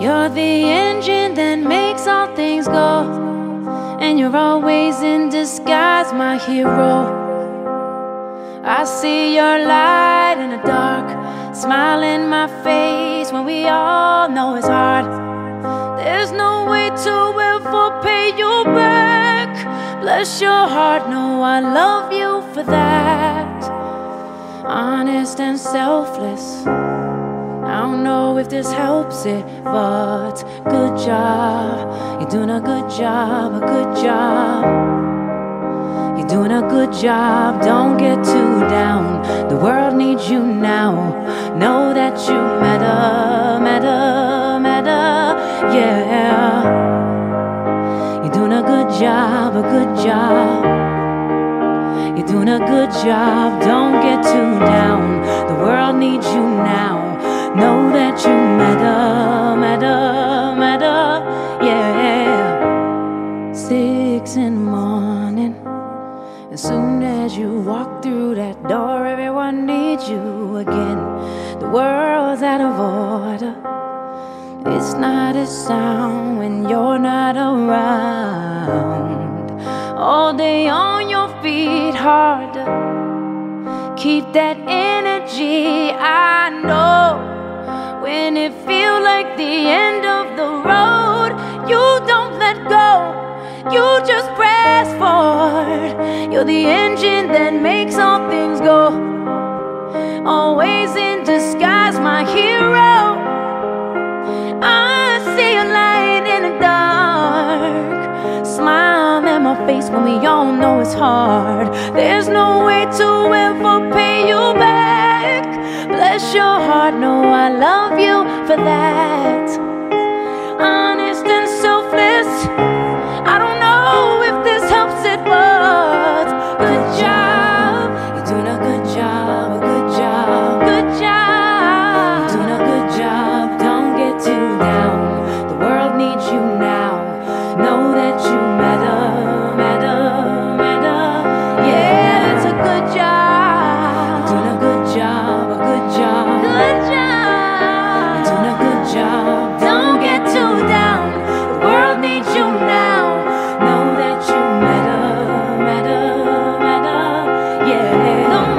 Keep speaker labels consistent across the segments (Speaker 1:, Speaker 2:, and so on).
Speaker 1: You're the engine that makes all things go. And you're always in disguise, my hero. I see your light in the dark, smile in my face when we all know it's hard. There's no way to ever pay you back. Bless your heart, no, I love you for that. Honest and selfless. I don't know if this helps it, but good job. You're doing a good job, a good job. You're doing a good job, don't get too down. The world needs you now. Know that you matter, matter, matter, yeah. You're doing a good job, a good job. You're doing a good job, don't get too down. You walk through that door, everyone needs you again. The world's out of order. It's not a sound when you're not around. All day on your feet, harder. Keep that energy, I know. When it feels like the end of the road, you don't let go. You just press forward. You're the engine that makes all things go. Always in disguise, my hero. I see a light in the dark. Smile in my face when we all know it's hard. There's no way to ever pay you back. Bless your heart, no, I love you for that.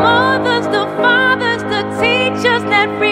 Speaker 1: mothers, the fathers, the teachers that.